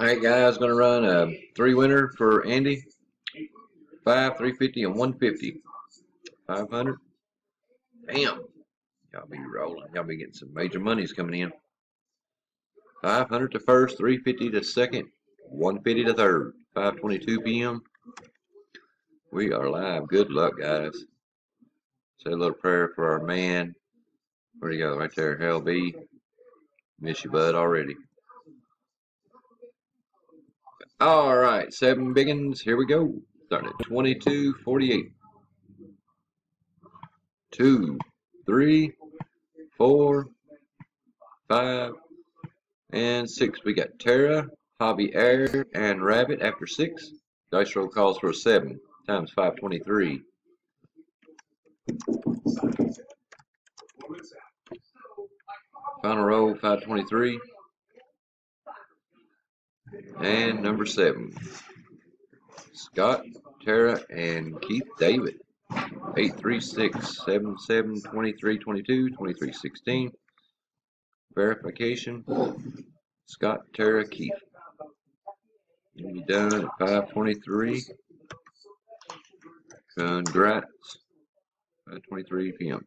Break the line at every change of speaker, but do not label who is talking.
Alright guys, gonna run a three winner for Andy. Five, three fifty, and one fifty. Five hundred. Damn. Y'all be rolling. Y'all be getting some major monies coming in. Five hundred to first, three fifty to second, one fifty to third. Five twenty-two PM. We are live. Good luck, guys. Say a little prayer for our man. Where'd he go? Right there, Hell B. Miss you, bud, already. All right, seven biggins. Here we go. Starting at 22, 48. Two, three, four, five, and six. We got Tara, Hobby Air, and Rabbit after six. Dice roll calls for a seven times 523. Final roll 523. And number seven. Scott, Tara, and Keith David. 836 77 23 22 23 16. Verification. Scott, Tara, Keith. You'll done at 523. Congrats. 523 p.m.